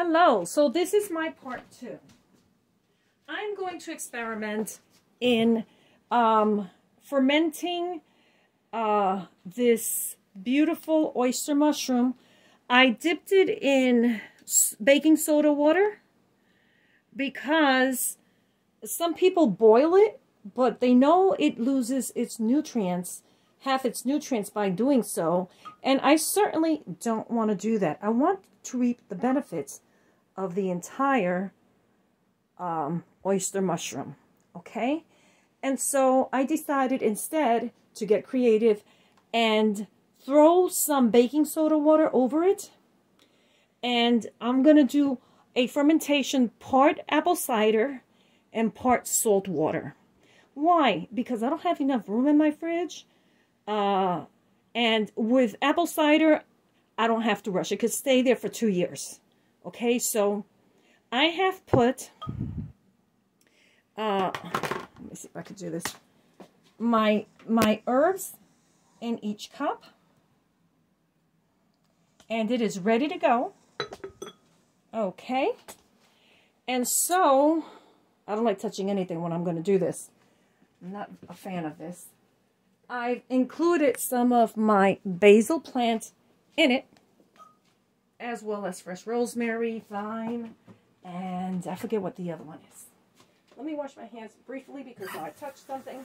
Hello, so this is my part two. I'm going to experiment in um, fermenting uh, this beautiful oyster mushroom. I dipped it in baking soda water because some people boil it, but they know it loses its nutrients, half its nutrients by doing so. And I certainly don't want to do that. I want to reap the benefits of the entire um, oyster mushroom, okay? And so I decided instead to get creative and throw some baking soda water over it. And I'm going to do a fermentation part apple cider and part salt water. Why? Because I don't have enough room in my fridge. Uh, and with apple cider, I don't have to rush. It could stay there for two years. Okay, so I have put, uh, let me see if I can do this, my, my herbs in each cup. And it is ready to go. Okay. And so, I don't like touching anything when I'm going to do this. I'm not a fan of this. I've included some of my basil plant in it as well as fresh rosemary, thyme, and I forget what the other one is. Let me wash my hands briefly because I touched something.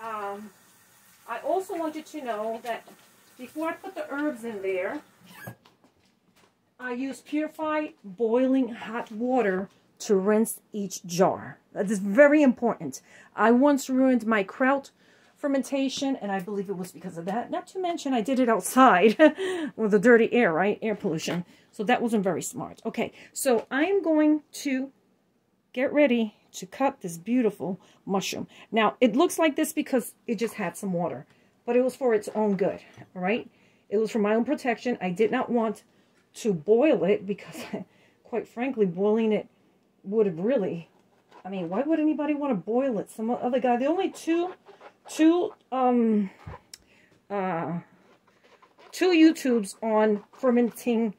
Um, I also want you to know that before I put the herbs in there, I use purified boiling hot water to rinse each jar. That is very important. I once ruined my kraut fermentation, and I believe it was because of that. Not to mention, I did it outside with the dirty air, right? Air pollution. So that wasn't very smart. Okay, so I'm going to get ready to cut this beautiful mushroom. Now, it looks like this because it just had some water, but it was for its own good, all right? It was for my own protection. I did not want to boil it because, quite frankly, boiling it would have really, I mean, why would anybody want to boil it? Some other guy, the only two two um uh two YouTubes on fermenting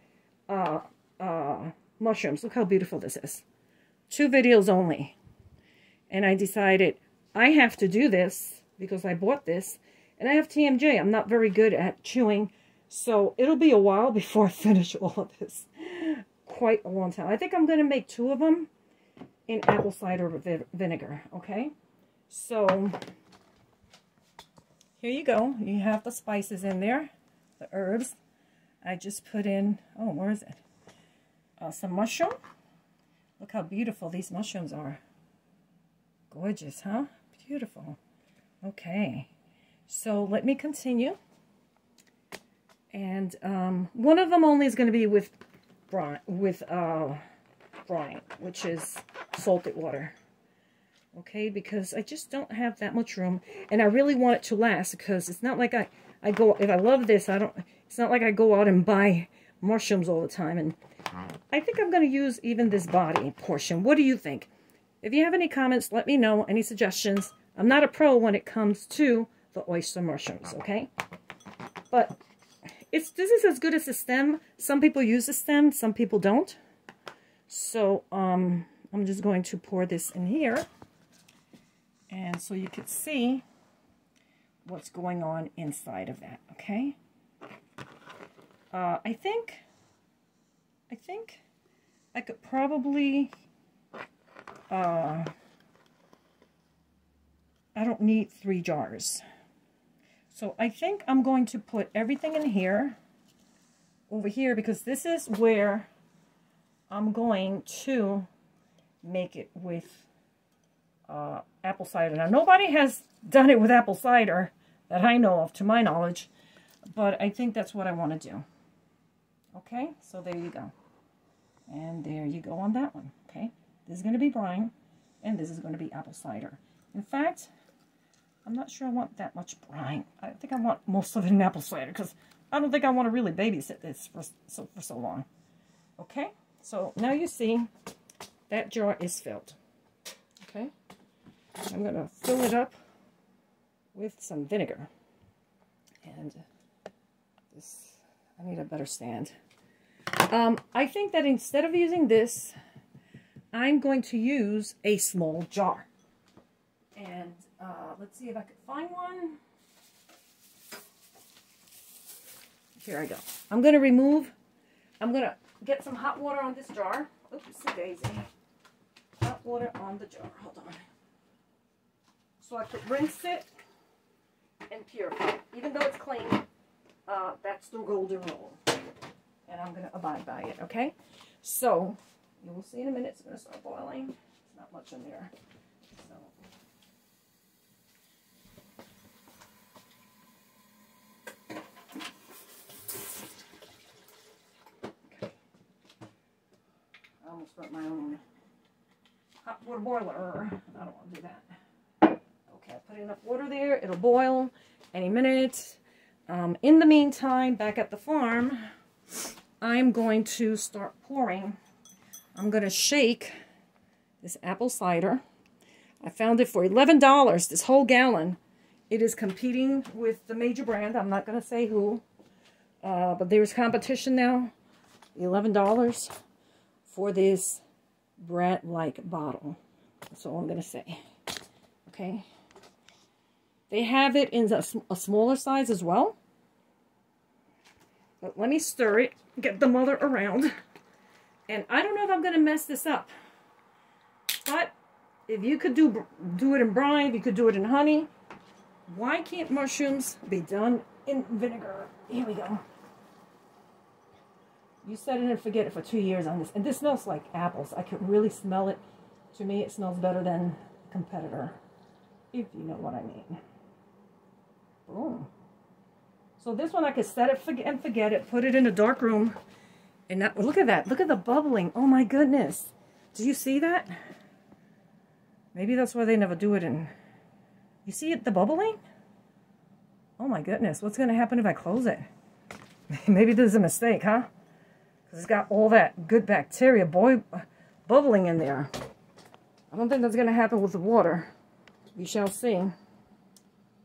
uh uh mushrooms. Look how beautiful this is. Two videos only. And I decided I have to do this because I bought this. And I have TMJ. I'm not very good at chewing. So it'll be a while before I finish all of this. Quite a long time. I think I'm going to make two of them in apple cider vinegar. Okay? So here you go. You have the spices in there, the herbs. I just put in, oh, where is it? Uh, some mushroom. Look how beautiful these mushrooms are. Gorgeous, huh? Beautiful. Okay. So let me continue. And um, one of them only is going to be with brine, with uh, brine, which is salted water okay? Because I just don't have that much room, and I really want it to last because it's not like I, I go, if I love this, I don't, it's not like I go out and buy mushrooms all the time, and I think I'm going to use even this body portion. What do you think? If you have any comments, let me know, any suggestions. I'm not a pro when it comes to the oyster mushrooms, okay? But it's this is as good as the stem. Some people use the stem, some people don't. So um, I'm just going to pour this in here. And so you could see what's going on inside of that, okay? Uh, I think, I think I could probably, uh, I don't need three jars. So I think I'm going to put everything in here, over here, because this is where I'm going to make it with uh, apple cider. Now, nobody has done it with apple cider that I know of, to my knowledge, but I think that's what I want to do. Okay, so there you go. And there you go on that one, okay? This is going to be brine, and this is going to be apple cider. In fact, I'm not sure I want that much brine. I think I want most of it in apple cider, because I don't think I want to really babysit this for so, for so long. Okay, so now you see that jar is filled. Okay. I'm going to fill it up with some vinegar. And this, I need a better stand. Um, I think that instead of using this, I'm going to use a small jar. And uh, let's see if I can find one. Here I go. I'm going to remove, I'm going to get some hot water on this jar. Oopsie daisy. Hot water on the jar. Hold on. So I could rinse it and purify. Even though it's clean, uh, that's the golden rule. And I'm going to abide by it, okay? So, you will see in a minute it's going to start boiling. There's not much in there. So. I almost burnt my own hot water boiler. I don't want to do that. Put enough water there. It'll boil any minute. Um, in the meantime, back at the farm, I'm going to start pouring. I'm going to shake this apple cider. I found it for $11, this whole gallon. It is competing with the major brand. I'm not going to say who. Uh, but there's competition now. $11 for this brat-like bottle. That's all I'm going to say. Okay. They have it in a, a smaller size as well. But let me stir it, get the mother around. And I don't know if I'm going to mess this up. But if you could do do it in brine, you could do it in honey. Why can't mushrooms be done in vinegar? Here we go. You set it and forget it for two years on this. And this smells like apples. I could really smell it. To me, it smells better than competitor. If you know what I mean. Boom. So this one I could set it and forget it. Put it in a dark room. And that, look at that. Look at the bubbling. Oh my goodness. Do you see that? Maybe that's why they never do it in... You see it, the bubbling? Oh my goodness. What's going to happen if I close it? Maybe this is a mistake, huh? Because it's got all that good bacteria boy, bubbling in there. I don't think that's going to happen with the water. We shall see.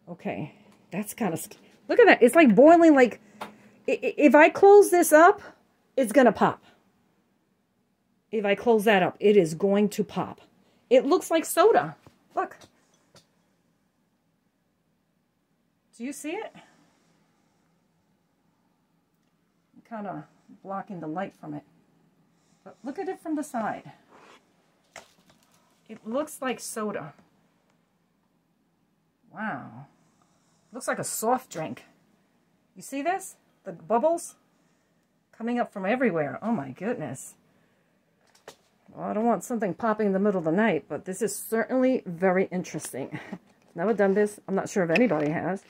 Okay. That's kind of... Look at that. It's like boiling like... If I close this up, it's going to pop. If I close that up, it is going to pop. It looks like soda. Look. Do you see it? Kind of blocking the light from it. But look at it from the side. It looks like soda. Wow. Looks like a soft drink. You see this? The bubbles coming up from everywhere. Oh my goodness. Well, I don't want something popping in the middle of the night, but this is certainly very interesting. Never done this. I'm not sure if anybody has.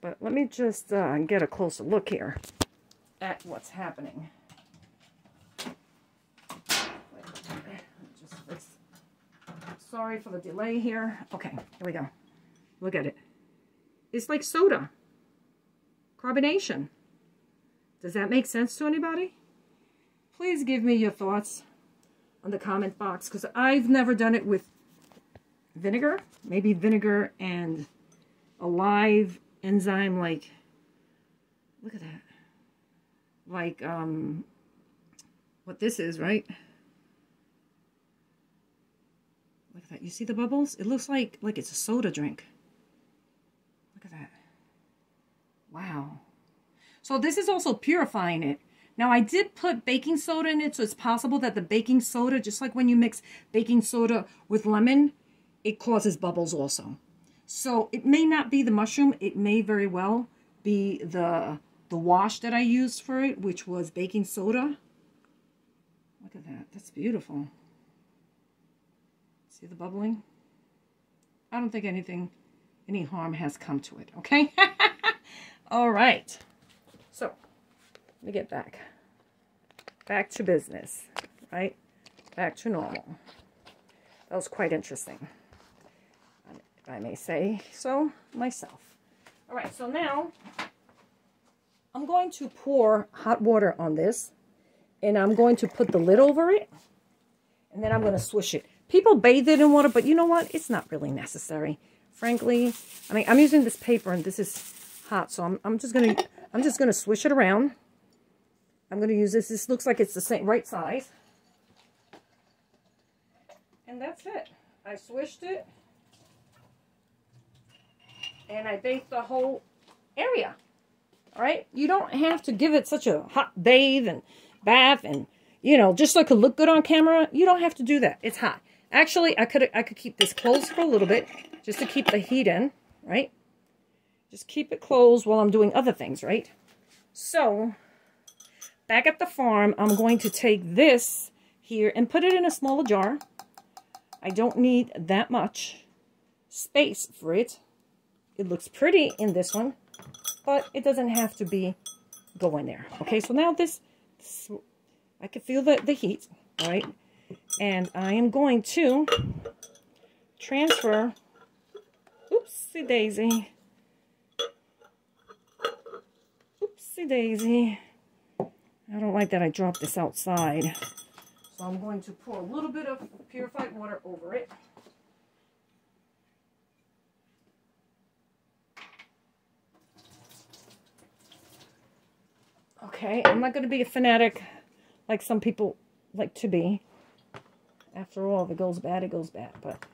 But let me just uh, get a closer look here at what's happening. Sorry for the delay here. Okay, here we go. Look at it. It's like soda. Carbonation. Does that make sense to anybody? Please give me your thoughts on the comment box because I've never done it with vinegar. Maybe vinegar and a live enzyme like, look at that. Like, um, what this is, right? Look at that. You see the bubbles? It looks like, like it's a soda drink. Look at that. Wow. So this is also purifying it. Now I did put baking soda in it, so it's possible that the baking soda, just like when you mix baking soda with lemon, it causes bubbles also. So it may not be the mushroom. It may very well be the, the wash that I used for it, which was baking soda. Look at that. That's beautiful. See the bubbling? I don't think anything any harm has come to it, okay? All right. So, let me get back. Back to business, right? Back to normal. That was quite interesting, if I may say so myself. All right, so now I'm going to pour hot water on this, and I'm going to put the lid over it, and then I'm going to swish it. People bathe it in water, but you know what? It's not really necessary frankly. I mean, I'm using this paper and this is hot, so I'm, I'm just going to, I'm just going to swish it around. I'm going to use this. This looks like it's the same right size. And that's it. I swished it. And I baked the whole area. All right? You don't have to give it such a hot bathe and bath and, you know, just so it could look good on camera. You don't have to do that. It's hot. Actually, I could I could keep this closed for a little bit just to keep the heat in, right? Just keep it closed while I'm doing other things, right? So, back at the farm, I'm going to take this here and put it in a smaller jar. I don't need that much space for it. It looks pretty in this one, but it doesn't have to be going there. Okay, so now this, this I can feel the, the heat, right? And I am going to transfer, oopsie daisy, daisy. I don't like that I dropped this outside. So I'm going to pour a little bit of purified water over it. Okay, I'm not going to be a fanatic like some people like to be. After all, if it goes bad, it goes bad. But,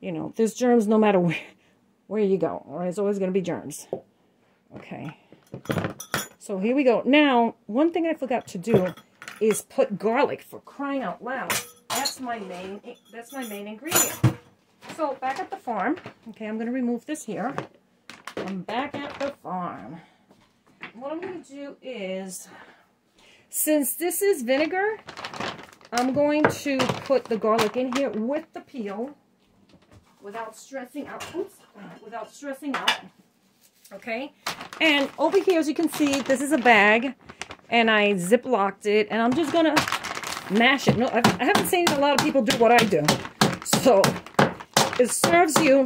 you know, there's germs no matter where, where you go. There's always going to be germs. Okay. So here we go. Now, one thing I forgot to do is put garlic for crying out loud. That's my main, that's my main ingredient. So back at the farm, okay, I'm going to remove this here. I'm back at the farm. What I'm going to do is, since this is vinegar, I'm going to put the garlic in here with the peel without stressing out, oops, without stressing out, okay? And over here, as you can see, this is a bag, and I zip locked it, and I'm just to mash it. No, I haven't seen a lot of people do what I do, so it serves you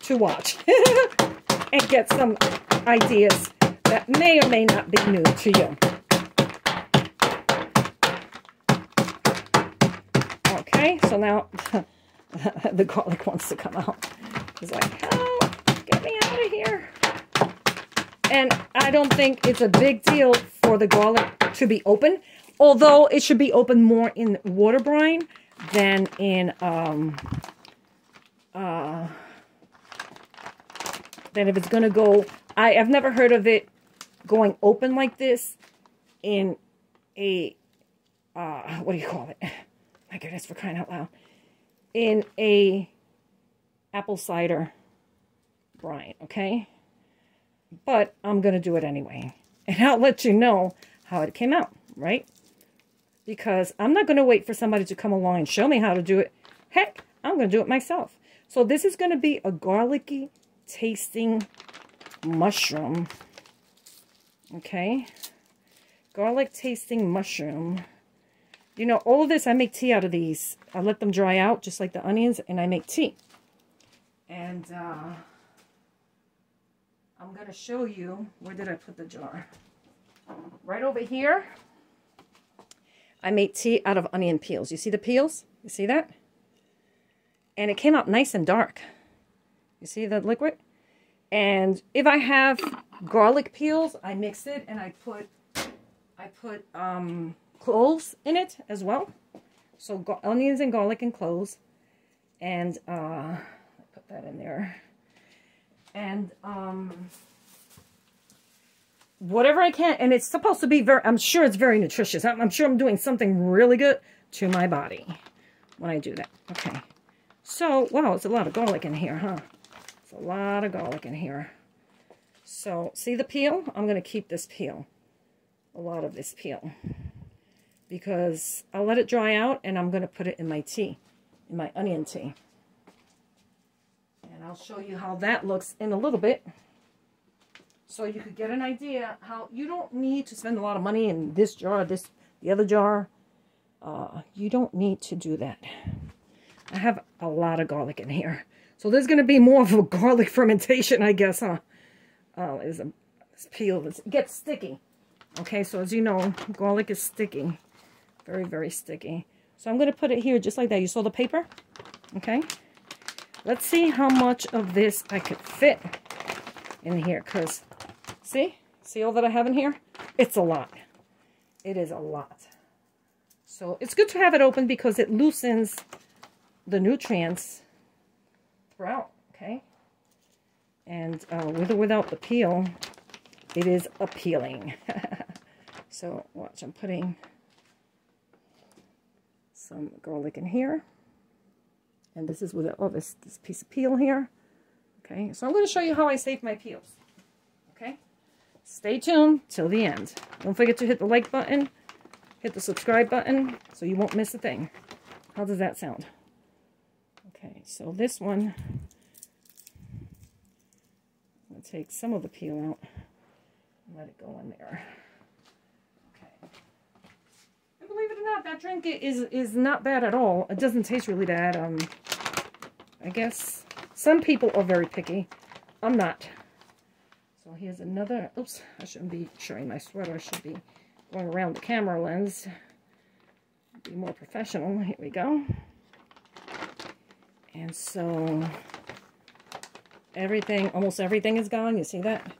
to watch and get some ideas that may or may not be new to you. Okay, so now the garlic wants to come out. He's like, oh, get me out of here. And I don't think it's a big deal for the garlic to be open, although it should be open more in water brine than in, um, uh, than if it's going to go, I, I've never heard of it going open like this in a, uh, what do you call it? My goodness, for crying out loud. In a apple cider brine, okay? But I'm going to do it anyway. And I'll let you know how it came out, right? Because I'm not going to wait for somebody to come along and show me how to do it. Heck, I'm going to do it myself. So this is going to be a garlicky tasting mushroom. Okay. Garlic tasting mushroom. You know, all of this, I make tea out of these. I let them dry out just like the onions, and I make tea. And uh, I'm going to show you, where did I put the jar? Right over here, I made tea out of onion peels. You see the peels? You see that? And it came out nice and dark. You see the liquid? And if I have garlic peels, I mix it and I put I put um, cloves in it as well. So onions and garlic and cloves. And uh, put that in there. And um, whatever I can. And it's supposed to be very, I'm sure it's very nutritious. I'm, I'm sure I'm doing something really good to my body when I do that. Okay. So, wow, it's a lot of garlic in here, huh? It's a lot of garlic in here. So, see the peel? I'm going to keep this peel. A lot of this peel. Because I'll let it dry out and I'm going to put it in my tea. In my onion tea. I'll show you how that looks in a little bit. So you could get an idea how you don't need to spend a lot of money in this jar, this, the other jar. Uh, you don't need to do that. I have a lot of garlic in here. So there's going to be more of a garlic fermentation, I guess, huh? Oh, is a this peel. Gets sticky. Okay, so as you know, garlic is sticky. Very, very sticky. So I'm going to put it here just like that. You saw the paper? Okay. Let's see how much of this I could fit in here. Because, see? See all that I have in here? It's a lot. it is a lot. So it's good to have it open because it loosens the nutrients throughout, okay? And uh, with or without the peel, it is appealing. so watch, I'm putting some garlic in here. And this is with oh, this, this piece of peel here. Okay, so I'm going to show you how I save my peels. Okay, stay tuned till the end. Don't forget to hit the like button, hit the subscribe button, so you won't miss a thing. How does that sound? Okay, so this one, I'm going to take some of the peel out and let it go in there. Okay. Not, that drink is, is not bad at all. It doesn't taste really bad. Um, I guess some people are very picky. I'm not. So here's another, oops, I shouldn't be showing my sweater. I should be going around the camera lens. Be more professional. Here we go. And so everything, almost everything is gone. You see that?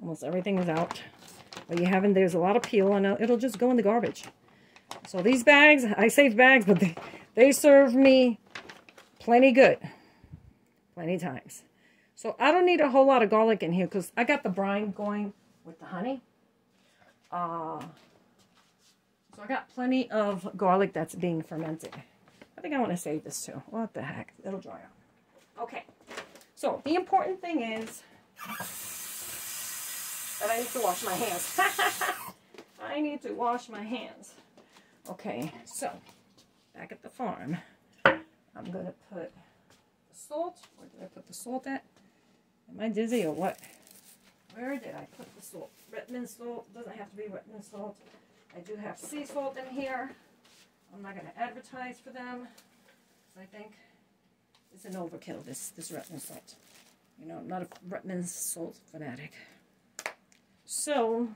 Almost everything is out. But you haven't, there's a lot of peel and it'll just go in the garbage. So these bags, I save bags, but they, they serve me plenty good. Plenty times. So I don't need a whole lot of garlic in here because I got the brine going with the honey. Uh, so I got plenty of garlic that's being fermented. I think I want to save this too. What the heck? It'll dry out. Okay. So the important thing is that I need to wash my hands. I need to wash my hands. Okay, so back at the farm, I'm going to put salt. Where did I put the salt at? Am I dizzy or what? Where did I put the salt? Redmond salt. Doesn't have to be Redmond salt. I do have sea salt in here. I'm not going to advertise for them. I think it's an overkill, this, this Redmond salt. You know, I'm not a Redmond salt fanatic. So,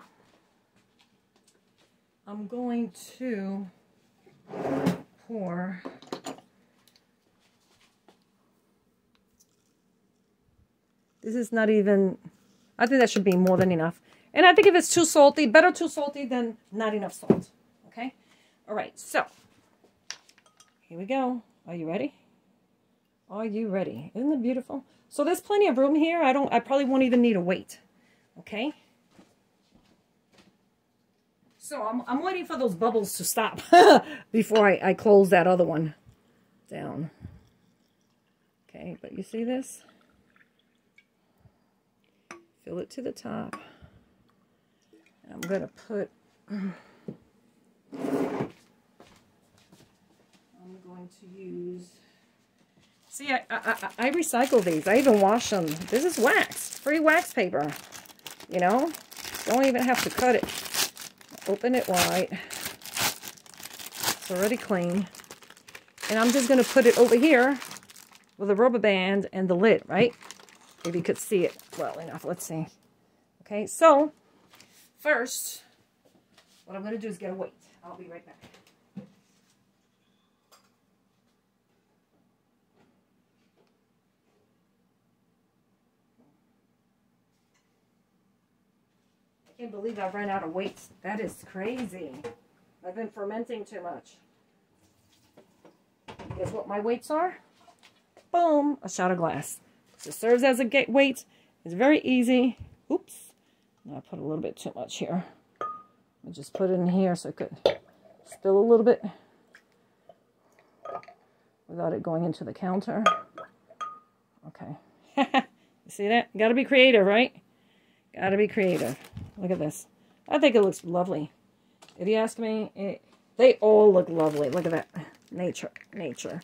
I'm going to pour This is not even, I think that should be more than enough. And I think if it's too salty, better too salty than not enough salt. Okay? All right, so here we go. Are you ready? Are you ready? Isn't it beautiful? So there's plenty of room here. I don't, I probably won't even need a weight. Okay? So I'm, I'm waiting for those bubbles to stop before I, I close that other one down. Okay, but you see this? Fill it to the top. I'm going to put... I'm going to use... See, I, I, I recycle these. I even wash them. This is wax. Free wax paper. You know? Don't even have to cut it. Open it wide. It's already clean. And I'm just going to put it over here with a rubber band and the lid, right? If you could see it well enough. Let's see. Okay, so first, what I'm going to do is get a weight. I'll be right back. Can't believe I've run out of weights. That is crazy. I've been fermenting too much. Guess what my weights are? Boom, a shot of glass. So serves as a gate weight. It's very easy. Oops. I put a little bit too much here. I just put it in here so it could spill a little bit without it going into the counter. Okay. see that? Got to be creative, right? Got to be creative. Look at this. I think it looks lovely. If you ask me, it, they all look lovely. Look at that. Nature. Nature.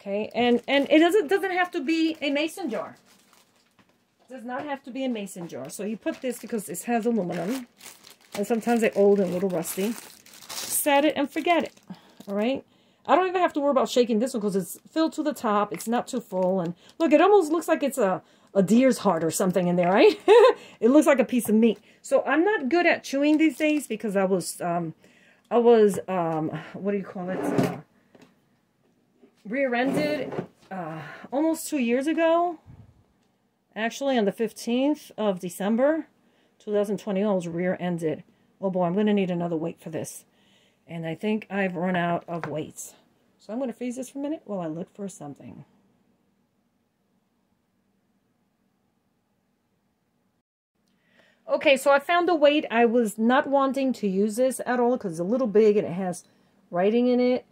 Okay, and, and it doesn't, doesn't have to be a mason jar. It does not have to be a mason jar. So you put this because this has aluminum. And sometimes they're old and a little rusty. Set it and forget it. All right. I don't even have to worry about shaking this one because it's filled to the top. It's not too full. And look, it almost looks like it's a, a deer's heart or something in there, right? it looks like a piece of meat. So I'm not good at chewing these days because I was, um, I was, um, what do you call it? Uh, rear-ended uh, almost two years ago. Actually, on the 15th of December 2021, I was rear-ended Oh boy, I'm going to need another weight for this. And I think I've run out of weights. So I'm going to freeze this for a minute while I look for something. Okay, so I found a weight. I was not wanting to use this at all because it's a little big and it has writing in it.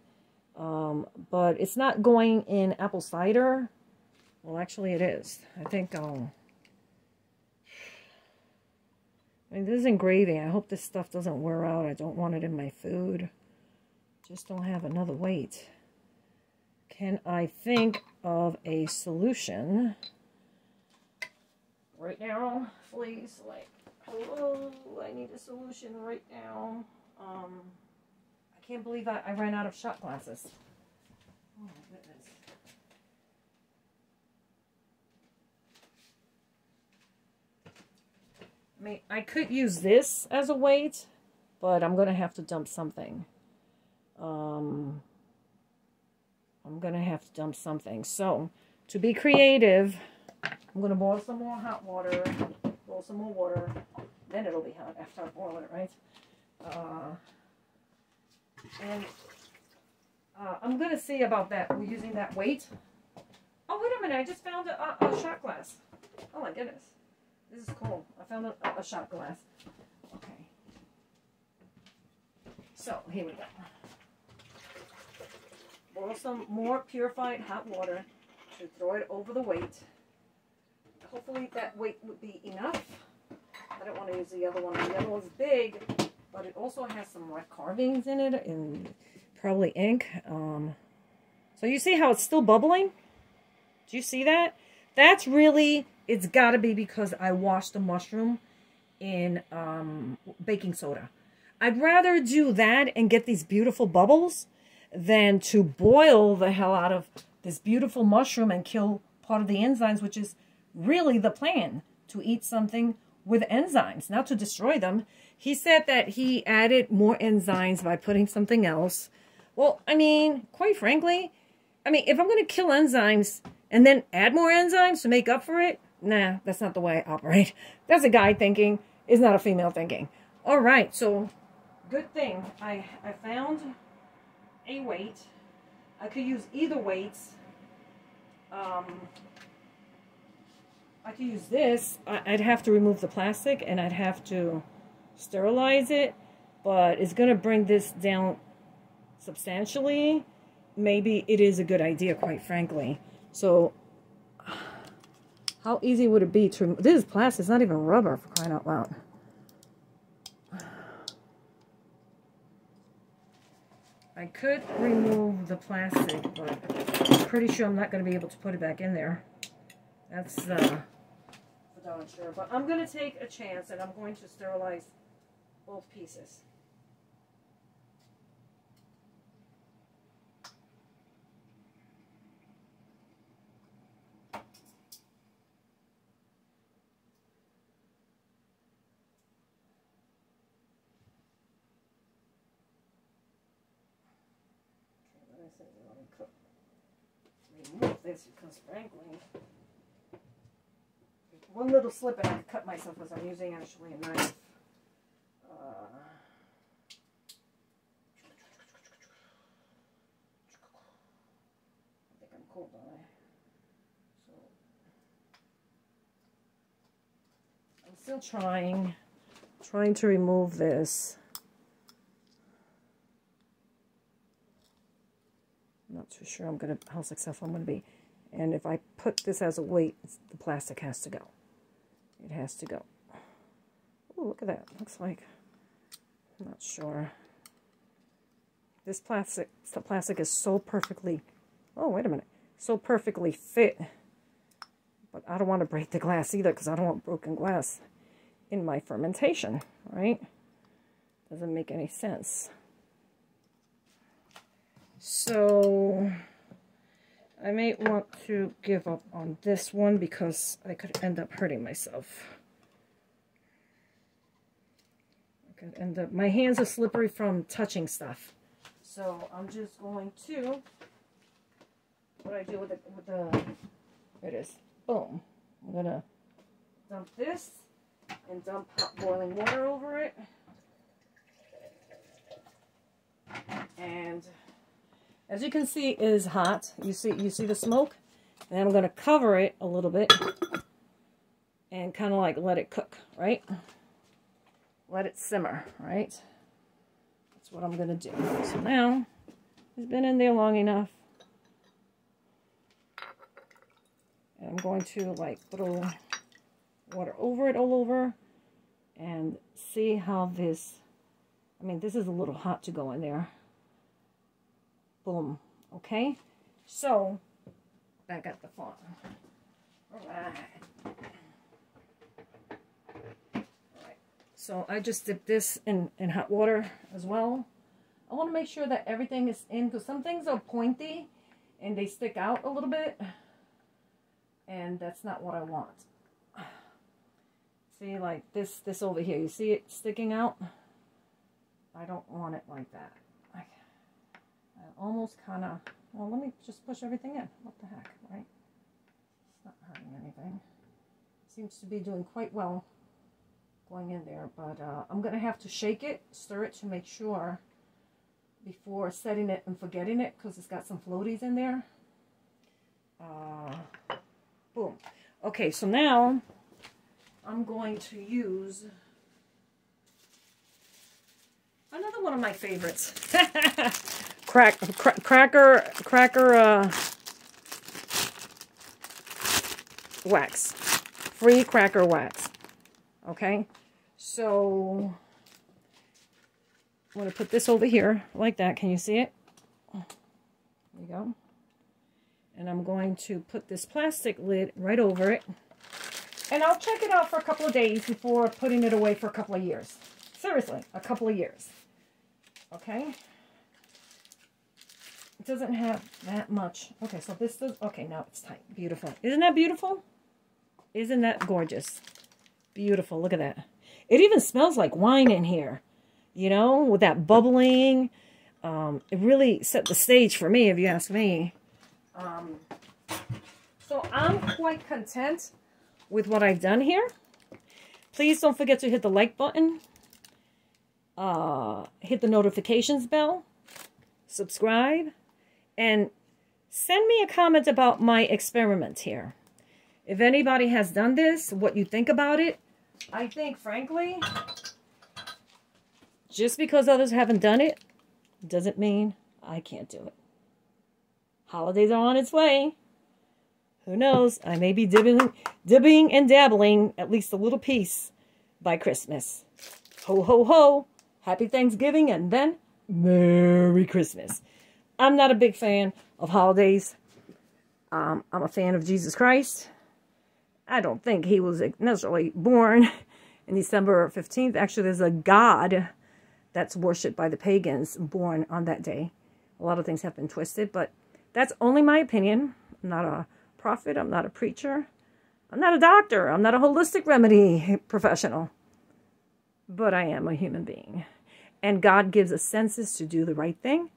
Um, but it's not going in apple cider. Well, actually it is. I think I'll... I mean, this is engraving. I hope this stuff doesn't wear out. I don't want it in my food. Just don't have another weight. Can I think of a solution right now, please? Like, hello, I need a solution right now. Um, I can't believe I, I ran out of shot glasses. Oh my goodness. I mean, I could use this as a weight, but I'm going to have to dump something. Um, I'm going to have to dump something. So, to be creative, I'm going to boil some more hot water, boil some more water, then it'll be hot after I boil it, right? Uh, and uh, I'm going to see about that. We're using that weight. Oh, wait a minute. I just found a, a, a shot glass. Oh, my goodness. This is cool. I found a, a shot glass. Okay. So, here we go. Boil some more purified hot water to throw it over the weight. Hopefully that weight would be enough. I don't want to use the other one. The other one's big, but it also has some carvings in it and probably ink. Um, so you see how it's still bubbling? Do you see that? That's really it's got to be because I washed the mushroom in um, baking soda. I'd rather do that and get these beautiful bubbles than to boil the hell out of this beautiful mushroom and kill part of the enzymes, which is really the plan, to eat something with enzymes, not to destroy them. He said that he added more enzymes by putting something else. Well, I mean, quite frankly, I mean, if I'm going to kill enzymes and then add more enzymes to make up for it, nah, that's not the way I operate. That's a guy thinking, is not a female thinking. All right, so good thing I, I found a weight. I could use either weights. Um, I could use this. I'd have to remove the plastic and I'd have to sterilize it, but it's going to bring this down substantially. Maybe it is a good idea, quite frankly. So how easy would it be to... remove This is plastic. It's not even rubber, for crying out loud. I could remove the plastic, but I'm pretty sure I'm not going to be able to put it back in there. That's uh, sure. But I'm going to take a chance, and I'm going to sterilize both pieces. Okay, let me cook. Remove this because frankly, one little slip and I cut myself as I'm using actually a knife. Uh, I think I'm cool, don't I? I'm still trying, trying to remove this. I'm not too sure I'm gonna how successful I'm gonna be. And if I put this as a weight, the plastic has to go. It has to go. Look at that. Looks like I'm not sure. This plastic, the plastic is so perfectly. Oh, wait a minute. So perfectly fit. But I don't want to break the glass either because I don't want broken glass in my fermentation, right? Doesn't make any sense. So I may want to give up on this one because I could end up hurting myself. I could end up, my hands are slippery from touching stuff. So I'm just going to, what I do with the, with the it is, boom. I'm going to dump this and dump hot boiling water over it. And as you can see, it is hot. You see, you see the smoke? And I'm going to cover it a little bit and kind of like let it cook, right? Let it simmer, right? That's what I'm going to do. So now, it's been in there long enough. And I'm going to like little water over it all over and see how this, I mean, this is a little hot to go in there. Boom. Okay. So, back at the farm. All right. All right. So I just dipped this in, in hot water as well. I want to make sure that everything is in because some things are pointy and they stick out a little bit. And that's not what I want. See, like this, this over here. You see it sticking out? I don't want it like that. Almost kind of, well, let me just push everything in. What the heck, right? It's not hurting anything. Seems to be doing quite well going in there, but uh, I'm going to have to shake it, stir it to make sure before setting it and forgetting it because it's got some floaties in there. Uh, boom. Okay, so now I'm going to use another one of my favorites. Crack, cra cracker, cracker, uh, wax. Free cracker wax. Okay? So, I'm going to put this over here like that. Can you see it? There you go. And I'm going to put this plastic lid right over it. And I'll check it out for a couple of days before putting it away for a couple of years. Seriously, a couple of years. Okay? It doesn't have that much. Okay, so this does... Okay, now it's tight. Beautiful. Isn't that beautiful? Isn't that gorgeous? Beautiful. Look at that. It even smells like wine in here. You know, with that bubbling. Um, it really set the stage for me, if you ask me. Um, so I'm quite content with what I've done here. Please don't forget to hit the like button. Uh, hit the notifications bell. Subscribe. And send me a comment about my experiment here. If anybody has done this, what you think about it. I think, frankly, just because others haven't done it, doesn't mean I can't do it. Holidays are on its way. Who knows? I may be dibbing, dibbing and dabbling at least a little piece by Christmas. Ho, ho, ho. Happy Thanksgiving and then Merry Christmas. I'm not a big fan of holidays. Um, I'm a fan of Jesus Christ. I don't think he was necessarily born in December 15th. Actually, there's a God that's worshipped by the pagans born on that day. A lot of things have been twisted, but that's only my opinion. I'm not a prophet. I'm not a preacher. I'm not a doctor. I'm not a holistic remedy professional. But I am a human being. And God gives us senses to do the right thing.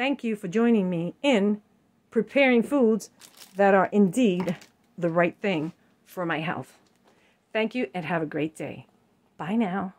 Thank you for joining me in preparing foods that are indeed the right thing for my health. Thank you and have a great day. Bye now.